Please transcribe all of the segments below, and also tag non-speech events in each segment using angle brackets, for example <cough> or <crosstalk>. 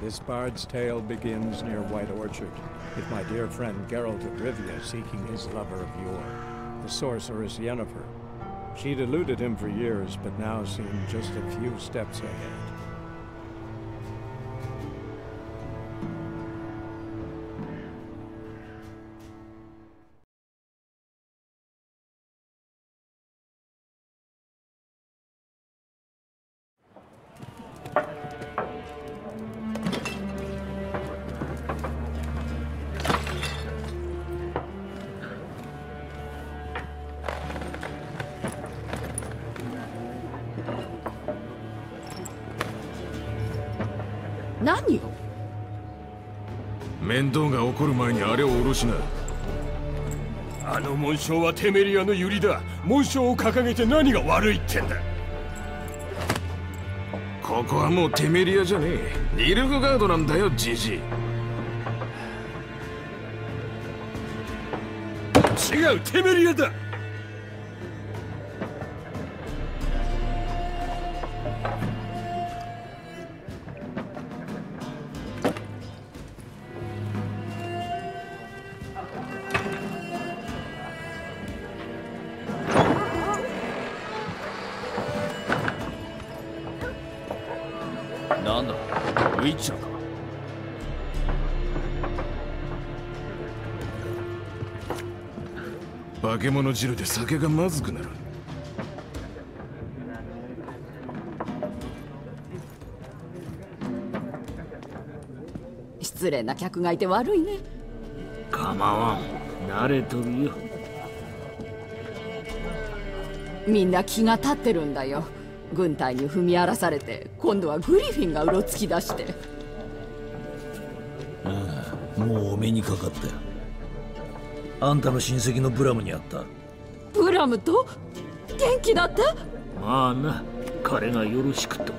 This bard's tale begins near White Orchard, with my dear friend Geralt of Rivia seeking his lover of yore, the sorceress Yennefer. She'd eluded him for years, but now seemed just a few steps ahead. 面倒が起こる前にあれを下ろしな。あの紋章はテメリアのユリだ。紋章を掲げて何が悪いってんだ。ここはもうテメリアじゃねえ。ニルフガードなんだよジジイ。違うテメリアだなんだウィッチャーか。化け物汁で酒がまずくなる。失礼な客がいて悪いね。構わん。慣れとるよ。みんな気が立ってるんだよ軍隊に踏み荒らされて今度はグリフィンがうろつき出して。もうお目にかかったよ。あんたの親戚のブラムに会った？ブラムと？元気だった？まあな彼がよろしくと。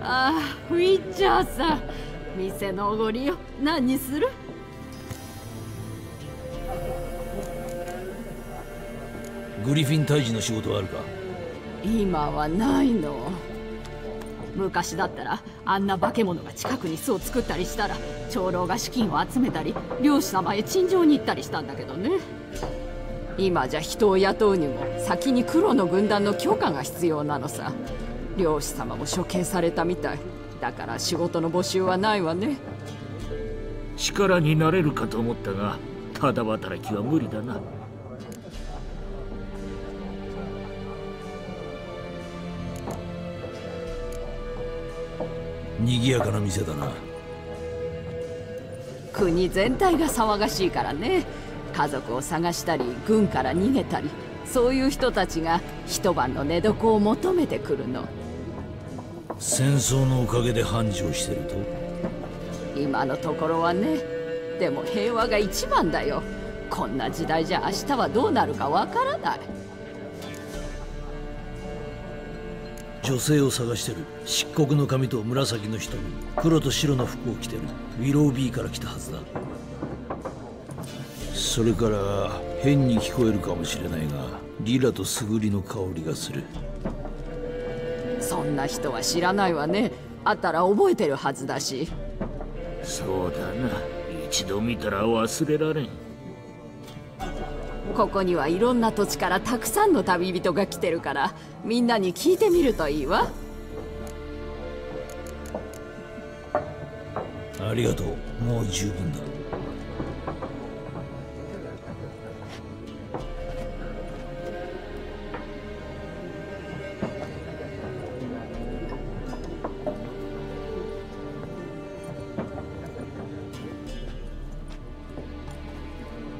ああウィッチャーさん店のおごりよ。何にする？グリフィン退治の仕事はあるか？今はないの。昔だったらあんな化け物が近くに巣を作ったりしたら長老が資金を集めたり漁師様へ陳情に行ったりしたんだけどね。今じゃ人を雇うにも先に黒の軍団の許可が必要なのさ。漁師様も処刑されたみたい。だから仕事の募集はないわね。力になれるかと思ったがただ働きは無理だな。賑やかな店だな。国全体が騒がしいからね。家族を探したり軍から逃げたりそういう人たちが一晩の寝床を求めてくるの。戦争のおかげで繁盛してると？今のところはねでも平和が一番だよ。こんな時代じゃ明日はどうなるかわからない女性を探してる漆黒の髪と紫の瞳黒と白の服を着てるウィロービーから来たはずだ。それから変に聞こえるかもしれないがリラとスグリの香りがする。そんな人は知らないわね。あったら覚えてるはずだし。そうだな。一度見たら忘れられんここにはいろんな土地からたくさんの旅人が来てるからみんなに聞いてみるといいわ。ありがとう。もう十分だ。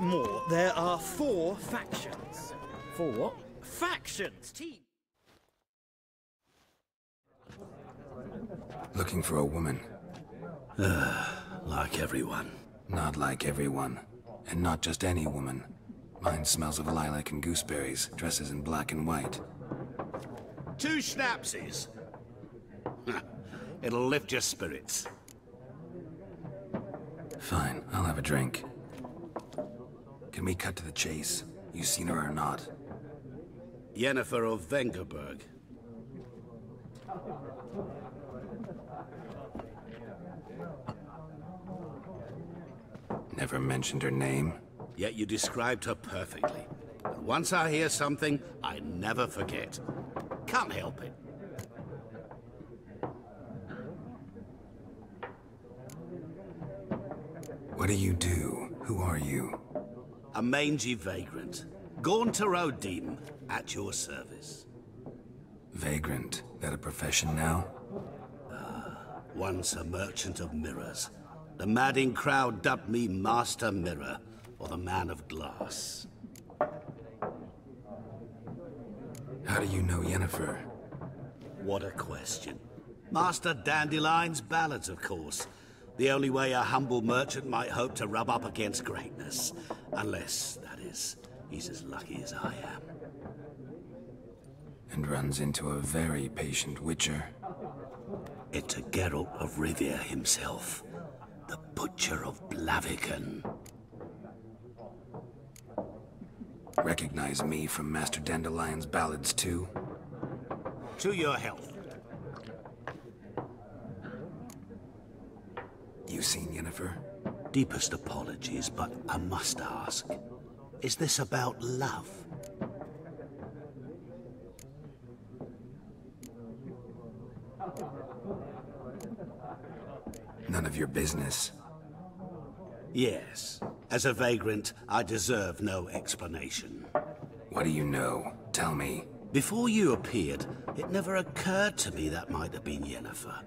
more, there are four factions. Four what? Factions! Team. Looking for a woman Like everyone Not like everyone. And not just any woman. Mine smells of lilac and gooseberries, dresses in black and white. Two schnapsies. <laughs> It'll lift your spirits. Fine, I'll have a drink. Can we cut to the chase? You seen her or not? Yennefer of Vengerberg. Never mentioned her name. Yet you described her perfectly. And once I hear something, I never forget. Can't help it. What do you do? Who are you? A mangy vagrant. Gaunter O'Dimm at your service. Vagrant. That a profession now? Ah, once a merchant of mirrors. The madding crowd dubbed me Master Mirror, or the Man of Glass. How do you know Yennefer? What a question. Master Dandelion's ballads, of course. The only way a humble merchant might hope to rub up against greatness. Unless, that is, he's as lucky as I am. And runs into a very patient witcher. It's a Geralt of Rivia himself. The Butcher of Blaviken. Recognize me from Master Dandelion's ballads too? To your health. You seen Yennefer? Deepest apologies, but I must ask. Is this about love? None of your business. Yes. As a vagrant, I deserve no explanation. What do you know? Tell me. Before you appeared, it never occurred to me that might have been Yennefer.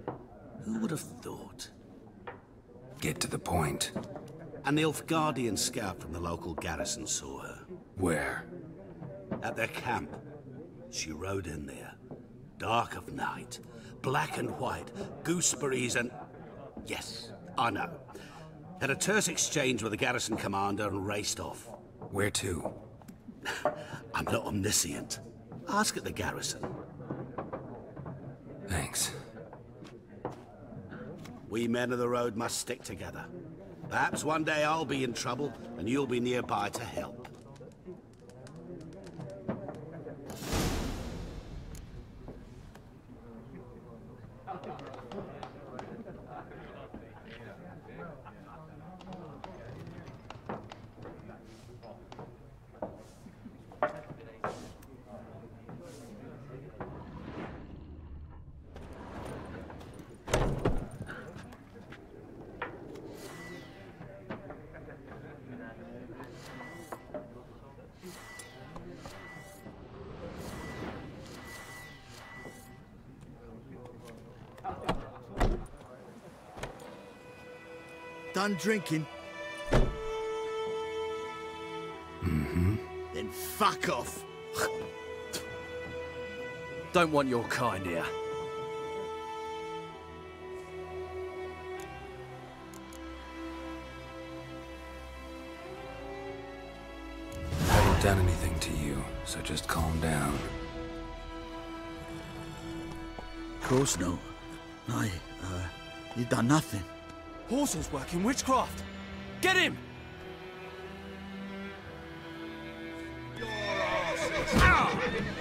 Who would have thought? Get to the point. A Nilfgaardian scout from the local garrison saw her. Where? At their camp. She rode in there. Dark of night. Black and white. Gooseberries and... Yes, I know. Had a terse exchange with the garrison commander and raced off. Where to? <laughs> I'm not omniscient. Ask at the garrison. Thanks. We men of the road must stick together. Perhaps one day I'll be in trouble, and you'll be nearby to help. Done drinking? Mm-hmm. Then fuck off. Don't want your kind here. I haven't done anything to you, so just calm down. Of course no. I, uh, you done nothing. Horsel's working witchcraft. Get him! Smelling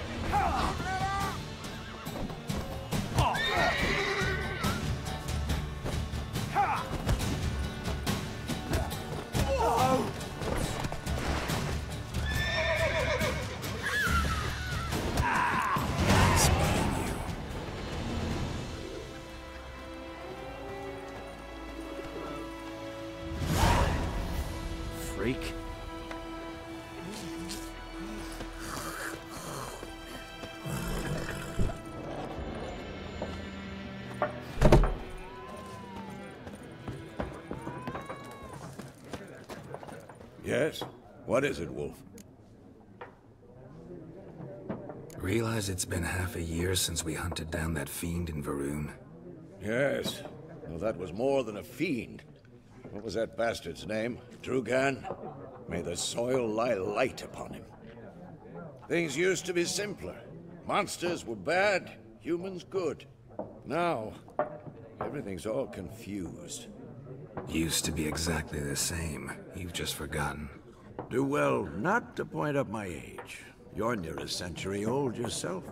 Yes? What is it, Wolf? Realize it's been half a year since we hunted down that fiend in Varun? Yes. Well, that was more than a fiend. What was that bastard's name? Drugan? May the soil lie light upon him. Things used to be simpler. Monsters were bad, humans good. Now, everything's all confused. Used to be exactly the same. You've just forgotten. Do well not to point up my age. You're near a century old yourself.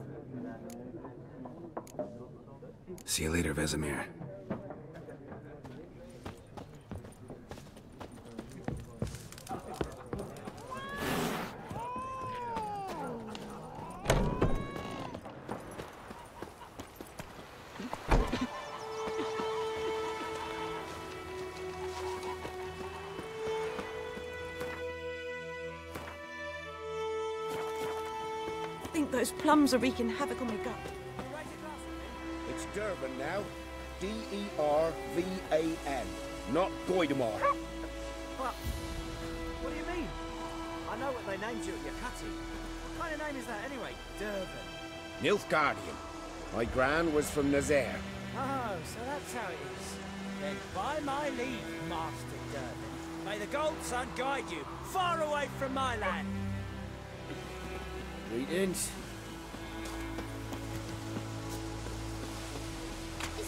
See you later, Vesemir. Those plums are wreaking havoc on my gut. It's Dervan now. D-E-R-V-A-N. Not Goidemar. But, what do you mean? I know what they named you at Yakati. What kind of name is that anyway? Dervan. Nilfgaardian. My gran was from Nazaire. Oh, so that's how it is. Then by my leave, Master Dervan, may the Gold Sun guide you far away from my land. Greetings.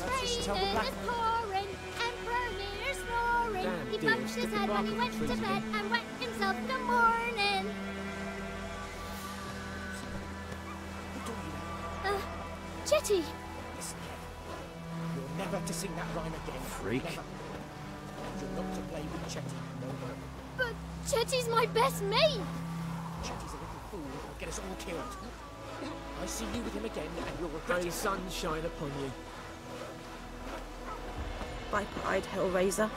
It's That's just raining, tell pouring, and Vermeer's snoring. Damn, he bumped his head when he went to bed and wet himself in the morning. Uh, Jetty, Listen, you're never to sing that rhyme again. Freak. Never. You're not to play with Chetty no more. but Chetty's my best mate. Chetty's a little fool who'll get us all killed. I see you with him again and you'll regret May it. sun shine upon you. By pride, Hellraiser.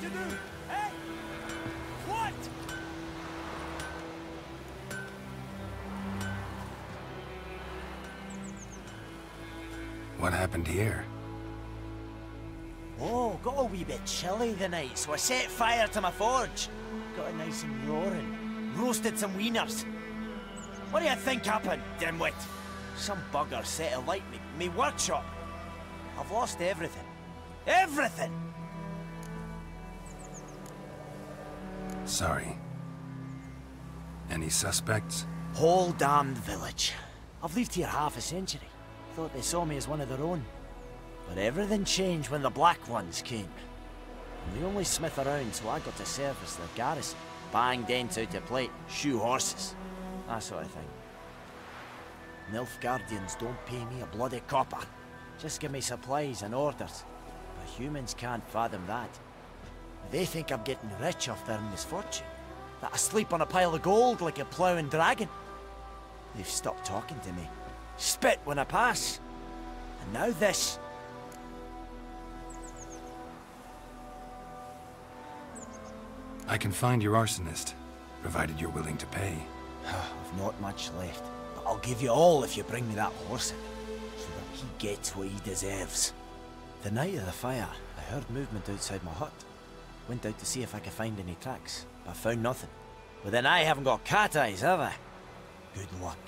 To do? What? What happened here? Oh, got a wee bit chilly the night, so I set fire to my forge. Got it nice and roaring. Roasted some wieners. What do you think happened, dimwit? Some bugger set alight me, me workshop. I've lost everything. Everything! Sorry. Any suspects? Whole damned village. I've lived here half a century. Thought they saw me as one of their own. But everything changed when the Black Ones came. I'm the only smith around, so I got to service their garrison. Bang dents out of plate, shoe horses. That sort of thing. Nilfgaardians don't pay me a bloody copper. Just give me supplies and orders. But humans can't fathom that. They think I'm getting rich off their misfortune. That I sleep on a pile of gold like a ploughing dragon. They've stopped talking to me. Spit when I pass. And now this. I can find your arsonist, provided you're willing to pay. <sighs> I've not much left, but I'll give you all if you bring me that horse in, so that he gets what he deserves. The night of the fire, I heard movement outside my hut. Went out to see if I could find any tracks, but found nothing. But then I haven't got cat eyes, have I? Good luck.